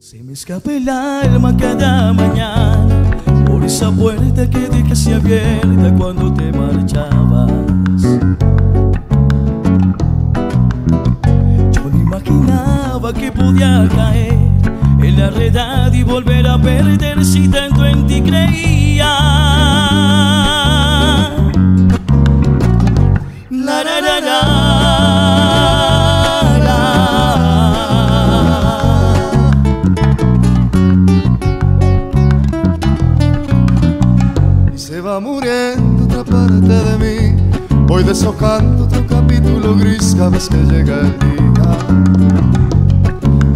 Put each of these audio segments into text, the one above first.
Se me escapa el alma cada mañana por esa puerta que dejaste abierta cuando te marchabas. Yo no imaginaba que podía caer en la redad y volver a perder si tanto en ti creía. Vez que llega el día.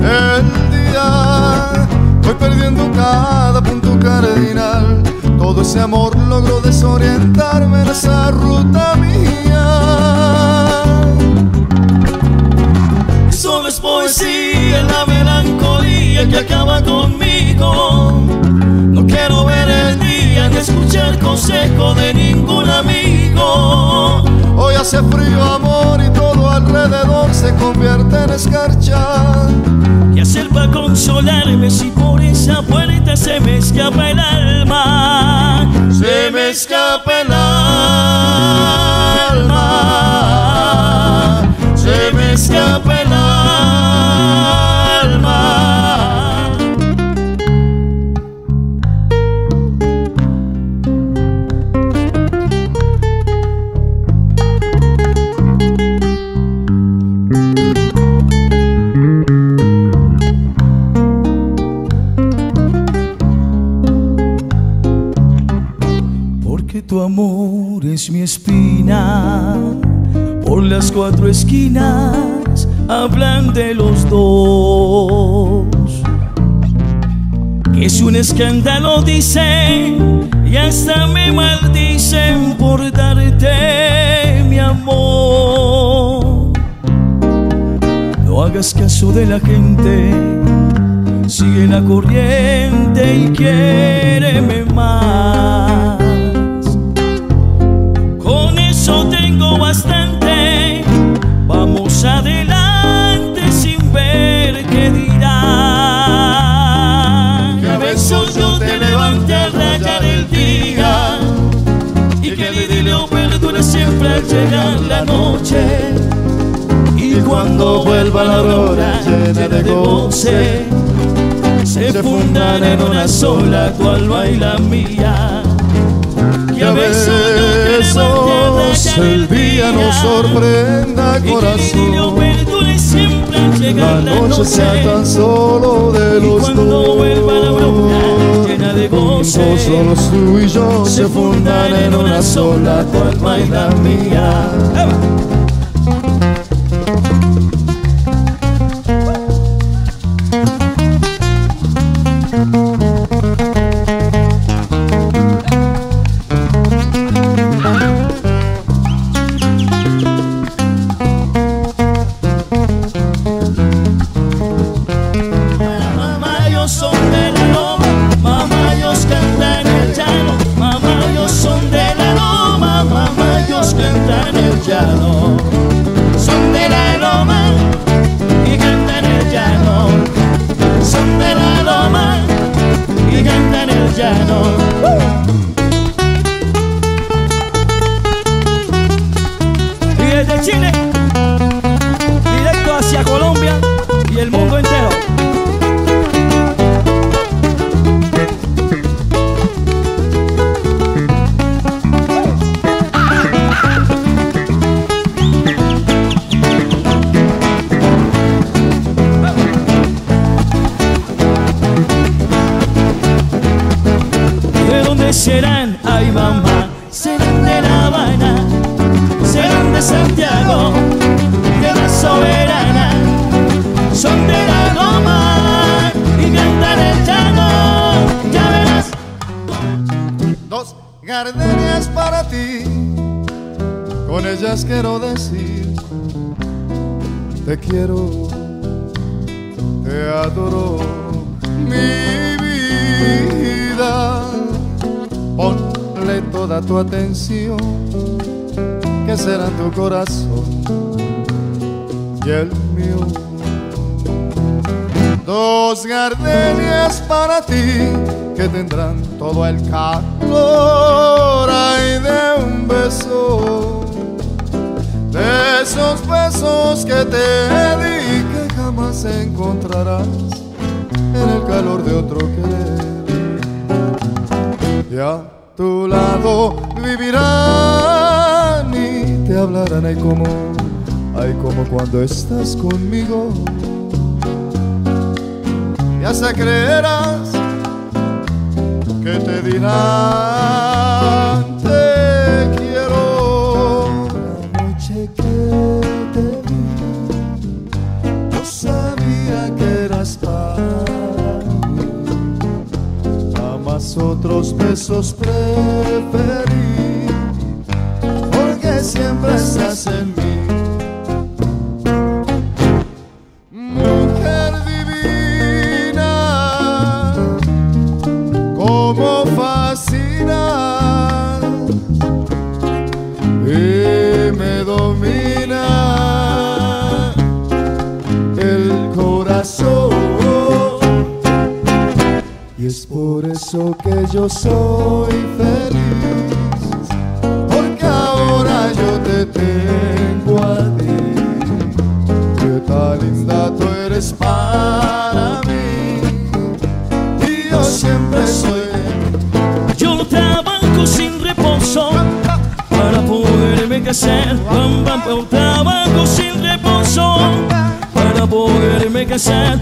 El día, voy perdiendo cada punto cardinal. Todo ese amor logró desorientarme en esa ruta mía. Solo es poesía la melancolía que acaba conmigo. No quiero ver el día ni escuchar consejo de ningún amigo. Hoy hace frío amor alrededor se convierte en escarcha. ¿Qué hacer para consolarme si por esa puerta se me escapa el alma? Se me escapa el alma. Porque tu amor es mi espina, por las cuatro esquinas hablan de los dos. Que es un escándalo, dicen, y hasta me maldicen por darte mi amor. No hagas caso de la gente, sigue la corriente y quiéreme yo te levante al rayar el día y que el idilio perdure siempre al llegar la noche. Y cuando vuelva la aurora llena de goce, se fundan en una sola tu alma y la mía. Que a veces el día nos sorprenda, corazón. La noche sea tan solo de los cuando de dos. goce, Solo tú y yo se fundan en una sola tu alma y la mía. Gardenias para ti, con ellas quiero decir, te quiero, te adoro, mi vida. Ponle toda tu atención, que será tu corazón y el mío. Dos gardenias para ti que tendrán todo el calor beso. De esos besos que te di que jamás encontrarás en el calor de otro querer. Y a tu lado vivirán y te hablarán ay como, ay como cuando estás conmigo ya se creerás que te dirán otros besos preferí, porque siempre estás en mí. Mujer divina, como fascina y me domina el corazón. Es por eso que yo soy feliz, porque ahora yo te tengo a ti. Qué tan linda tú eres para mí y yo siempre soy Yo trabajo sin reposo para poderme casar. Bam, bam. Trabajo sin reposo poderme casar.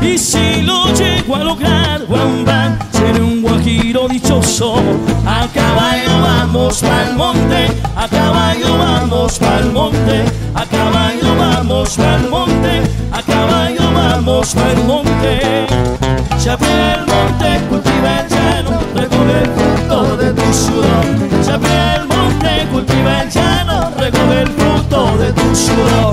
Y si lo llego a lograr, bam, seré un guajiro dichoso. A caballo vamos pa'l monte, a caballo vamos pa'l monte, a caballo vamos pa'l monte, a caballo vamos pa'l monte. Se abre el monte, cultiva el llano, recoge el fruto de tu sudor. Se abre el monte, cultiva el llano, recoge el fruto de tu sudor.